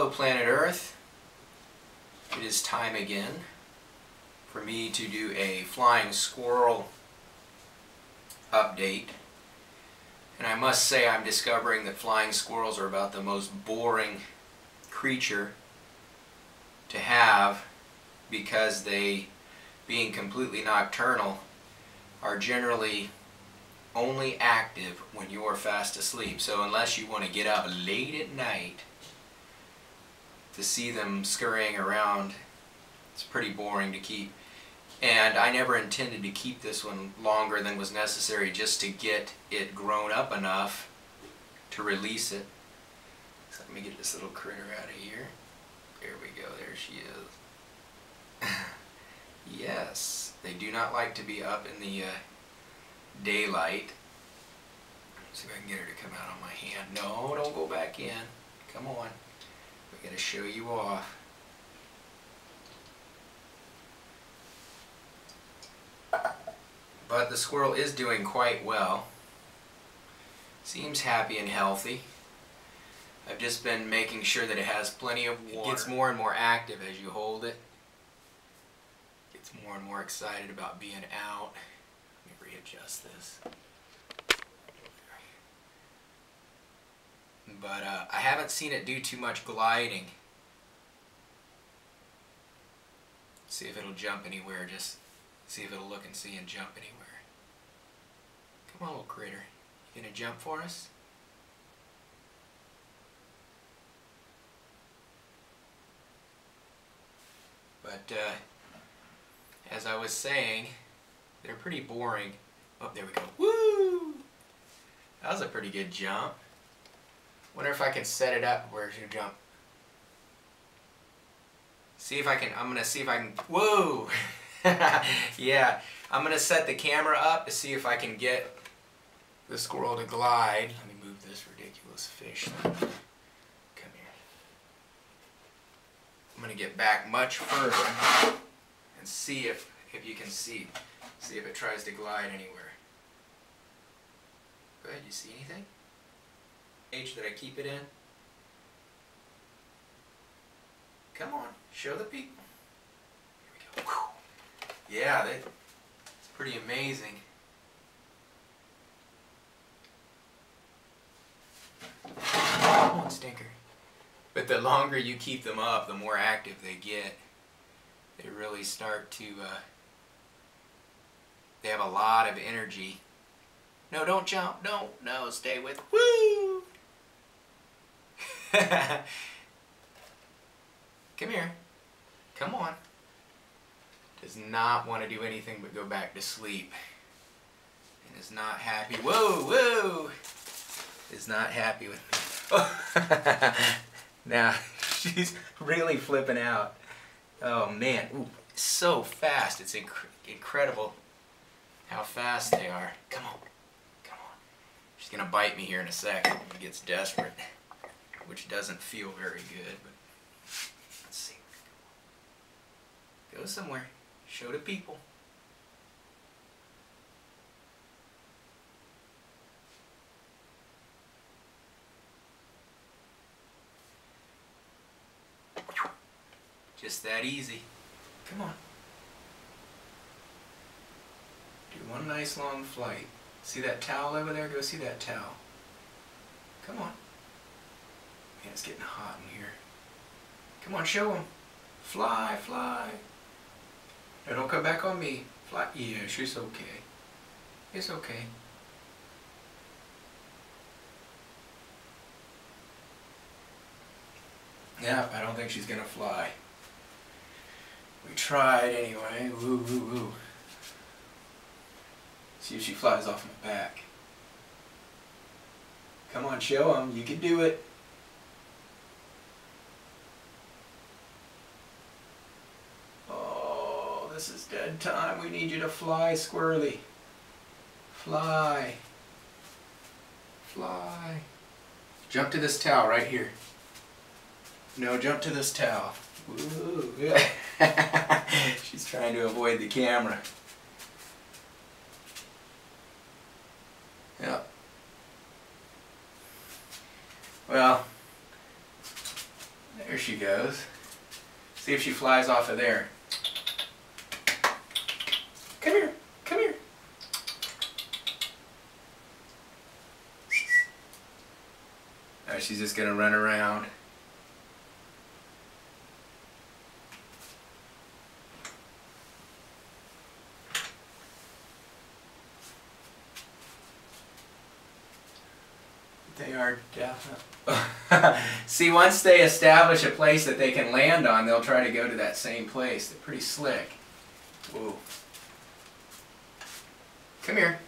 Hello planet Earth. It is time again for me to do a flying squirrel update. And I must say I'm discovering that flying squirrels are about the most boring creature to have because they, being completely nocturnal, are generally only active when you're fast asleep. So unless you want to get up late at night to see them scurrying around, it's pretty boring to keep. And I never intended to keep this one longer than was necessary just to get it grown up enough to release it. So let me get this little critter out of here. There we go, there she is. yes, they do not like to be up in the uh, daylight. See if I can get her to come out on my hand. No, don't go back in. Come on. Show you off. But the squirrel is doing quite well. Seems happy and healthy. I've just been making sure that it has plenty of water. It gets more and more active as you hold it. Gets more and more excited about being out. Let me readjust this. But uh, I haven't seen it do too much gliding. See if it'll jump anywhere, just see if it'll look and see and jump anywhere. Come on, little critter. You gonna jump for us? But uh, as I was saying, they're pretty boring. Oh, there we go. Woo! That was a pretty good jump. Wonder if I can set it up where you jump. See if I can, I'm gonna see if I can, whoa! yeah, I'm gonna set the camera up to see if I can get the squirrel to glide. Let me move this ridiculous fish. Come here. I'm gonna get back much further and see if, if you can see. See if it tries to glide anywhere. Go ahead, you see anything? Age that I keep it in? Come on, show the people. Here we go. Whew. Yeah, that, it's pretty amazing. Come on, stinker. But the longer you keep them up, the more active they get. They really start to, uh, they have a lot of energy. No, don't jump. Don't. No, stay with. Woo! Come here. Come on. Does not want to do anything but go back to sleep. And is not happy. Whoa, whoa! Is not happy with me. Oh. now, she's really flipping out. Oh man, Ooh, so fast. It's inc incredible how fast they are. Come on, come on. She's gonna bite me here in a second. She gets desperate which doesn't feel very good, but let's see. Go somewhere. Show the people. Just that easy. Come on. Do one nice long flight. See that towel over there? Go see that towel. Come on. Man, it's getting hot in here. Come on, show them. Fly, fly. No, don't come back on me. Fly. Yeah, she's okay. It's okay. Yeah, I don't think she's gonna fly. We tried anyway. Woo, woo, woo. See if she flies off my back. Come on, show them. You can do it. This is dead time. We need you to fly, Squirrely. Fly. Fly. Jump to this towel right here. No, jump to this towel. Woo. She's trying to avoid the camera. Yep. Well, There she goes. See if she flies off of there. Come here, come here. Now she's just gonna run around. They are definitely. See, once they establish a place that they can land on, they'll try to go to that same place. They're pretty slick. Whoa. Come here.